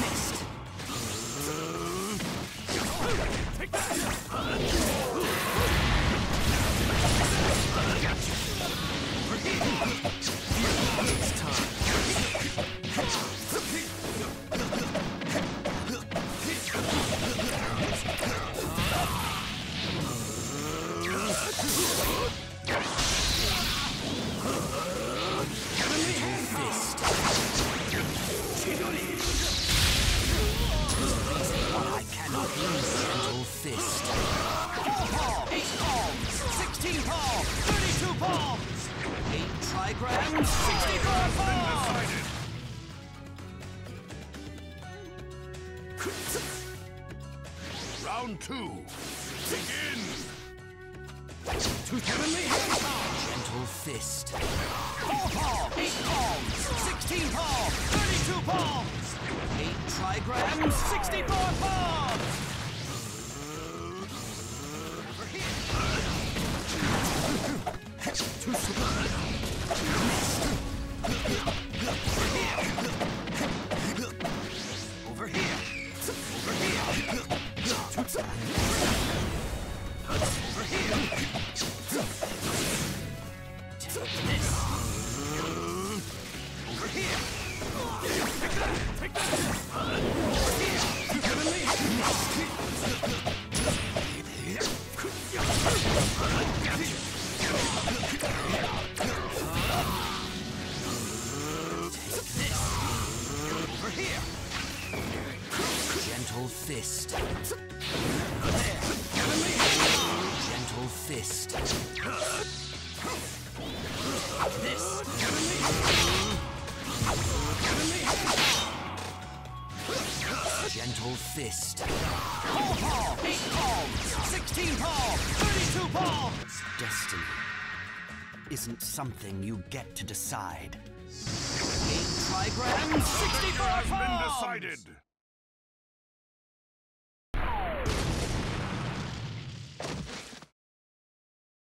Missed. elemental fist. 8 palms, 16 palms, 32 palms, 8 trigrams, 64 palms! Round two, begin! To heavenly hand Gentle fist. Four palms, eight palms, 16 palms, 32 palms, eight trigrams, 64 palms! Take. Over here. Take that. Take that. Gentle fist. Gentle fist. This. Gentle fist. Four eight palms, 16 palms, 32 palms. Destiny isn't something you get to decide. Eight trigrams, 64 Has been decided.